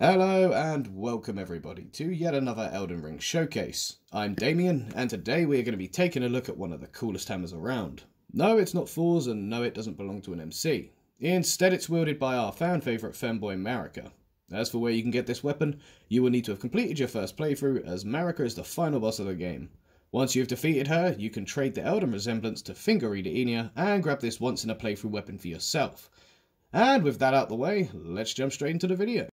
Hello and welcome everybody to yet another Elden Ring showcase. I'm Damien and today we are going to be taking a look at one of the coolest hammers around. No, it's not Thor's and no, it doesn't belong to an MC. Instead, it's wielded by our fan favourite femboy Marika. As for where you can get this weapon, you will need to have completed your first playthrough as Marika is the final boss of the game. Once you've defeated her, you can trade the Elden Remembrance to Finger Reader Enia and grab this once in a playthrough weapon for yourself. And with that out the way, let's jump straight into the video.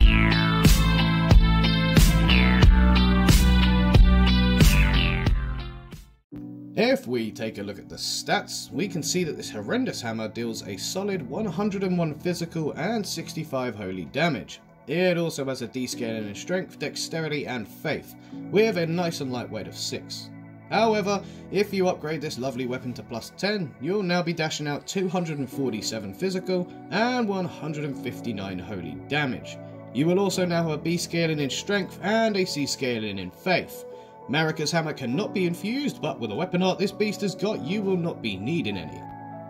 If we take a look at the stats, we can see that this horrendous hammer deals a solid 101 physical and 65 holy damage. It also has a D scaling in strength, dexterity and faith, with a nice and light weight of 6. However, if you upgrade this lovely weapon to plus 10, you'll now be dashing out 247 physical and 159 holy damage. You will also now have a B scaling in strength and a C scaling in faith. Marika's hammer cannot be infused, but with the weapon art this beast has got, you will not be needing any.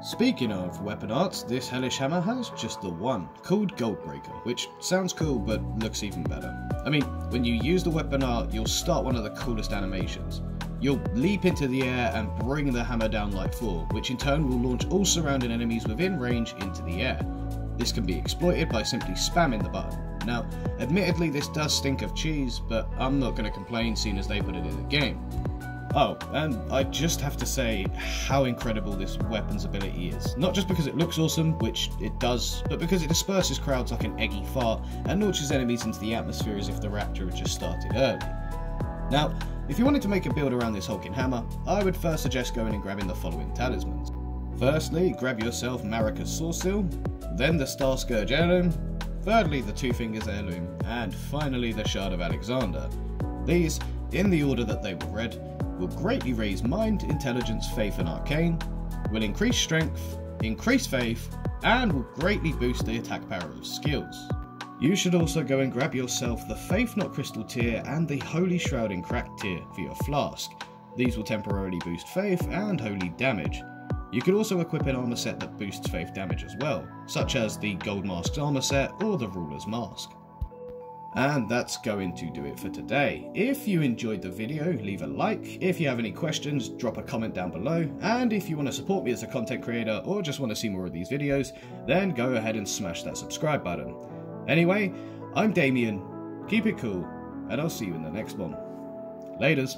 Speaking of weapon arts, this hellish hammer has just the one, called Goldbreaker, which sounds cool but looks even better. I mean, when you use the weapon art, you'll start one of the coolest animations. You'll leap into the air and bring the hammer down like Thor, which in turn will launch all surrounding enemies within range into the air. This can be exploited by simply spamming the button. Now, admittedly this does stink of cheese, but I'm not going to complain seeing as they put it in the game. Oh, and I just have to say how incredible this weapon's ability is. Not just because it looks awesome, which it does, but because it disperses crowds like an eggy fart and launches enemies into the atmosphere as if the rapture had just started early. Now, if you wanted to make a build around this hulking hammer, I would first suggest going and grabbing the following talismans. Firstly, grab yourself Marika's Soreseal, then the Star Scourge Heirloom, thirdly the Two Fingers Heirloom, and finally the Shard of Alexander. These, in the order that they were read, will greatly raise mind, intelligence, faith and arcane, will increase strength, increase faith, and will greatly boost the attack power of skills. You should also go and grab yourself the Faith-knot Crystal Tear and the Holy Shrouding Crack Tear for your flask. These will temporarily boost faith and holy damage. You could also equip an armor set that boosts faith damage as well, such as the Gold Mask's armor set or the Ruler's Mask. And that's going to do it for today. If you enjoyed the video, leave a like. If you have any questions, drop a comment down below. And if you want to support me as a content creator or just want to see more of these videos, then go ahead and smash that subscribe button. Anyway, I'm Damien, keep it cool, and I'll see you in the next one. Laters.